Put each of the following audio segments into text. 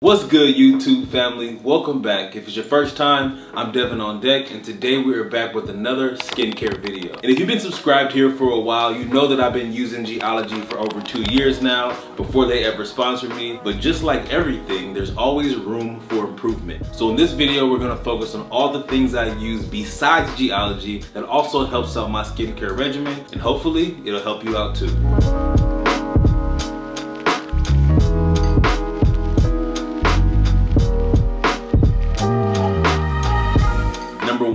What's good YouTube family? Welcome back. If it's your first time, I'm Devan on deck and today we are back with another skincare video. And if you've been subscribed here for a while, you know that I've been using Geologie for over two years now before they ever sponsored me. But just like everything, there's always room for improvement. So in this video, we're gonna focus on all the things I use besides Geologie that also helps out my skincare regimen and hopefully it'll help you out too.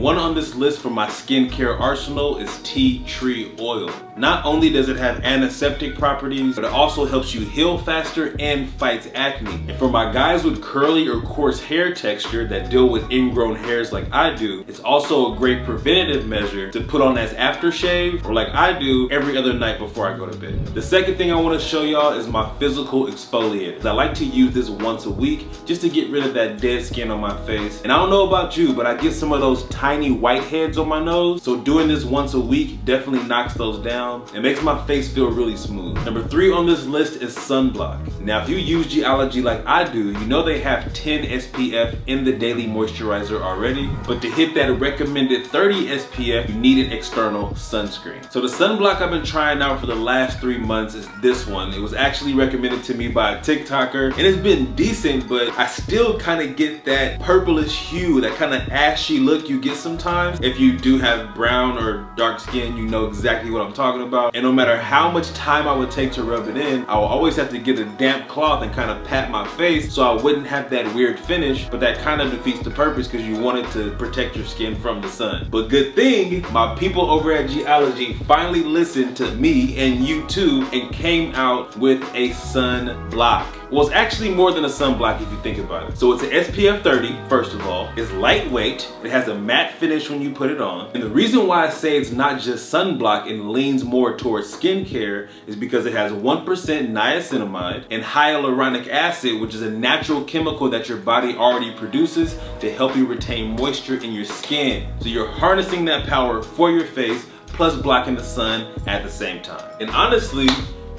One on this list for my skincare arsenal is tea tree oil. Not only does it have antiseptic properties, but it also helps you heal faster and fights acne. And for my guys with curly or coarse hair texture that deal with ingrown hairs like I do, it's also a great preventative measure to put on as aftershave or like I do every other night before I go to bed. The second thing I wanna show y'all is my physical exfoliator. I like to use this once a week just to get rid of that dead skin on my face. And I don't know about you, but I get some of those tiny tiny whiteheads on my nose. So doing this once a week definitely knocks those down. It makes my face feel really smooth. Number three on this list is sunblock. Now if you use Geologie like I do, you know they have 10 SPF in the daily moisturizer already. But to hit that recommended 30 SPF, you need an external sunscreen. So the sunblock I've been trying out for the last three months is this one. It was actually recommended to me by a TikToker and it's been decent, but I still kind of get that purplish hue, that kind of ashy look you get sometimes. If you do have brown or dark skin, you know exactly what I'm talking about. And no matter how much time I would take to rub it in, I will always have to get a damp cloth and kind of pat my face so I wouldn't have that weird finish, but that kind of defeats the purpose because you wanted to protect your skin from the sun. But good thing, my people over at Geologie finally listened to me and you too and came out with a sun block. Well, it's actually more than a sunblock if you think about it. So it's an SPF 30, first of all. It's lightweight. It has a matte finish when you put it on. And the reason why I say it's not just sunblock and leans more towards skincare is because it has 1% niacinamide and hyaluronic acid, which is a natural chemical that your body already produces to help you retain moisture in your skin. So you're harnessing that power for your face plus blocking the sun at the same time. And honestly,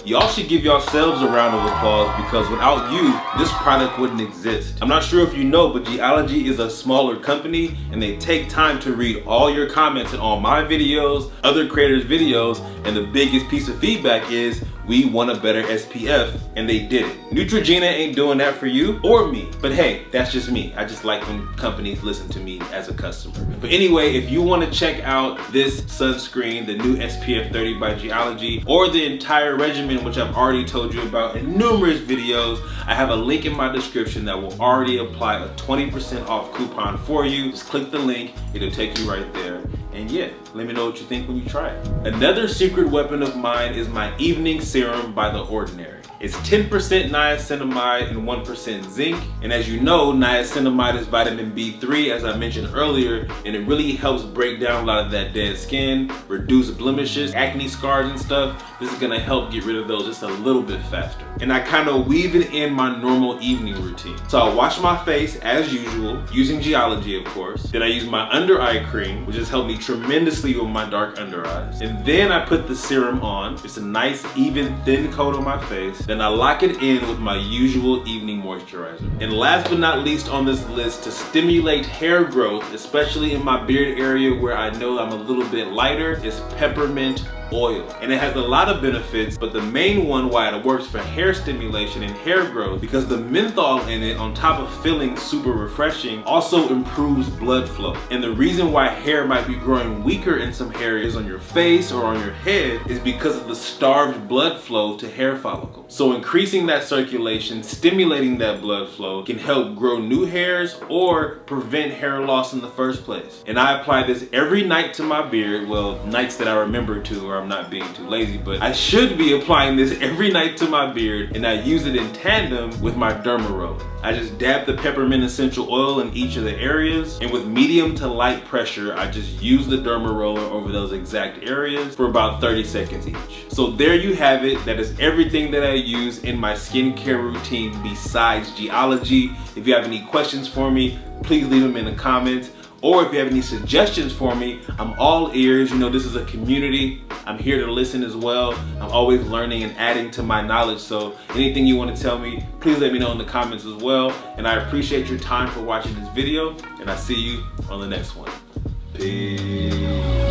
Y'all should give yourselves a round of applause because without you, this product wouldn't exist. I'm not sure if you know, but Geologie is a smaller company and they take time to read all your comments in all my videos, other creators' videos, and the biggest piece of feedback is we want a better SPF, and they did it. Neutrogena ain't doing that for you or me, but hey, that's just me. I just like when companies listen to me as a customer. But anyway, if you wanna check out this sunscreen, the new SPF 30 by Geologie, or the entire regimen, which I've already told you about in numerous videos, I have a link in my description that will already apply a 20% off coupon for you. Just click the link, it'll take you right there. And yeah, let me know what you think when you try it. Another secret weapon of mine is my evening serum by The Ordinary. It's 10% niacinamide and 1% zinc. And as you know, niacinamide is vitamin B3, as I mentioned earlier, and it really helps break down a lot of that dead skin, reduce blemishes, acne scars and stuff. This is gonna help get rid of those just a little bit faster. And I kind of weave it in my normal evening routine. So I wash my face as usual, using Geologie of course. Then I use my under eye cream, which has helped me tremendously with my dark under eyes. And then I put the serum on. It's a nice, even, thin coat on my face. Then I lock it in with my usual evening moisturizer. And last but not least on this list, to stimulate hair growth, especially in my beard area where I know I'm a little bit lighter, is peppermint oil. And it has a lot of benefits, but the main one why it works for hair stimulation and hair growth, because the menthol in it, on top of feeling super refreshing, also improves blood flow. And the reason why hair might be growing weaker in some areas on your face or on your head is because of the starved blood flow to hair follicles. So increasing that circulation, stimulating that blood flow can help grow new hairs or prevent hair loss in the first place. And I apply this every night to my beard, well, nights that I remember to or I'm not being too lazy, but I should be applying this every night to my beard and I use it in tandem with my derma roller. I just dab the peppermint essential oil in each of the areas and with medium to light pressure, I just use the derma roller over those exact areas for about 30 seconds each. So there you have it. That is everything that I use in my skincare routine besides Geologie. If you have any questions for me, please leave them in the comments Or if you have any suggestions for me, I'm all ears. You know, this is a community. I'm here to listen as well. I'm always learning and adding to my knowledge. So anything you want to tell me, please let me know in the comments as well. And I appreciate your time for watching this video. And I see you on the next one. Peace.